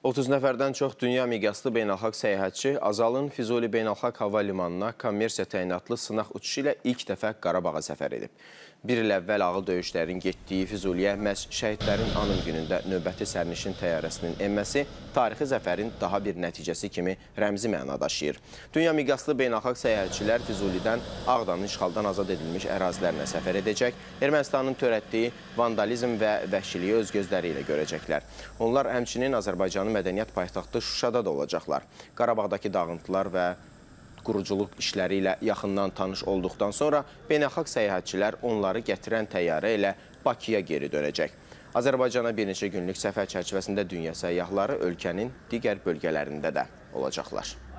30 nəfərdən çox dünya miqyaslı beynəlxalq səyahətçi Azalın Füzuli Beynəlxalq Hava Limanına kommersiya təyinatlı sınaq uçuşu ilə ilk dəfə Qarabağa səfər edib. Bir il əvvəl ağıl döyüşlərin getdiyi Füzuliyə məhz şəhidlərin anım günündə növbəti sərnişin təyyarəsinin enməsi tarixi zəfərin daha bir nəticəsi kimi rəmzi məna daşıyır. Dünya miqyaslı beynəlxalq səyahətçilər Füzulidən Ağdamın işğaldan azad edilmiş ərazilərinə səfər edəcək, Ermənistanın törətdiyi vandalizm və vəhşiliyi öz gözləri ilə görəcəklər. Onlar həmçinin Azərbaycanın mədəniyyət paytaxtı Şuşada da olacaqlar. Qarabağdakı dağıntılar və quruculuq işləri ilə yaxından tanış olduqdan sonra beynəlxalq səyahətçilər onları gətirən təyyarə ilə Bakıya geri dönəcək. Azərbaycana bir neçə günlük səfər çərçivəsində dünya səyyahları ölkənin digər bölgələrində də olacaqlar.